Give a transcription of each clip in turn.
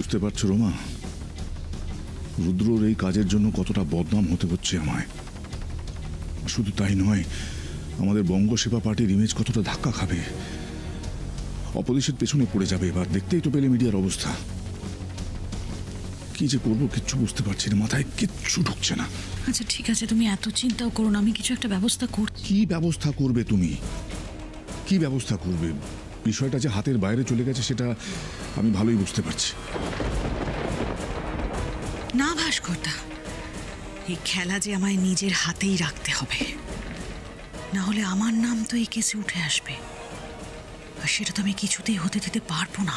বুঝতে পারছ রোমা? রুদ্রর এই কাজের জন্য কতটা বদনাম হতে হচ্ছে আমায়। শুধু তাই নয় আমাদের বঙ্গসেবা পার্টির ইমেজ কতটা ধাক্কা খাবে। অপদেশের পেছনে পড়ে যাবে এবার দেখতেই তো পেলে মিডিয়ার অবস্থা। কি যে করব কিচ্ছু বুঝতে পারছি না মাথায় কিচ্ছু ঢুকছে না। আচ্ছা ঠিক আছে তুমি এত চিন্তাও করো না আমি কিছু একটা ব্যবস্থা করছি কি ব্যবস্থা করবে তুমি? কি ব্যবস্থা করবে? বিষয়টা যে হাতের বাইরে চলে গেছে সেটা আমি ভালোই বুঝতে পারছি। না ভাস্করদা, এই খেলা যে আমায় নিজের হাতেই রাখতে হবে। না হলে আমার নাম তো এই কেসে উঠে আসবে। আর সেটা তো আমি কিছুতেই হতে দিতে পারব না।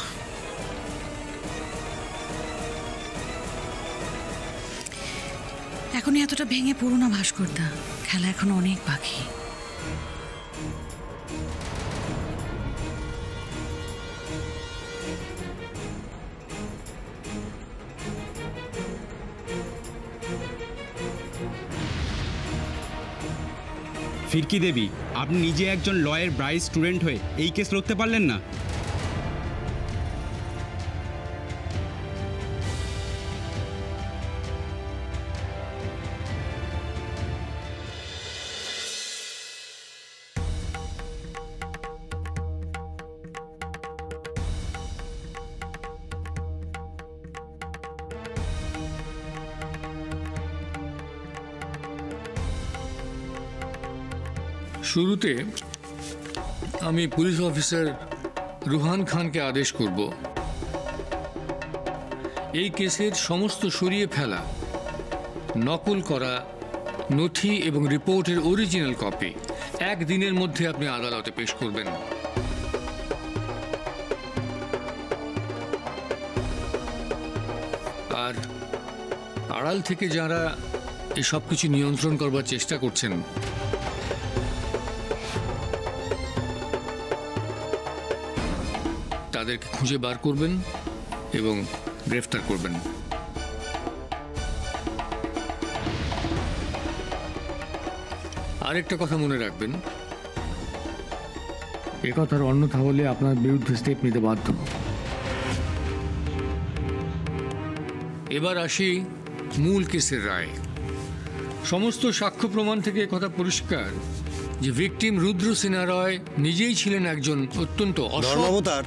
এখনই এতটা ভেঙে পড়ো না ভাস্করদা। খেলা এখনও অনেক বাকি। ফিরকি দেবী আপনি নিজে একজন লয়ের ব্রাইট স্টুডেন্ট হয়ে এই কেস লড়তে পারলেন না। শুরুতে আমি পুলিশ অফিসার রুহান খানকে আদেশ করব। এই কেসের সমস্ত সরিয়ে ফেলা, নকল করা, নথি এবং রিপোর্টের অরিজিনাল কপি একদিনের মধ্যে আপনি আদালতে পেশ করবেন। আর আড়াল থেকে যারা এসব কিছু নিয়ন্ত্রণ করবার চেষ্টা করছেন তাদেরকে খুঁজে বার করবেন এবং গ্রেফতার করবেন। আরেকটা কথা মনে রাখবেন। এ কথার অন্যথা হলে আপনার বিরুদ্ধে স্টেপ নিতে বাধ্য। এবার আসি মূল কেসের রায়। সমস্ত সাক্ষ্য প্রমাণ থেকে কথা পরিষ্কার যে ভিকটিম রুদ্র সিনহা রয় নিজেই ছিলেন একজন অত্যন্ত অসৎ ধর্মাবতার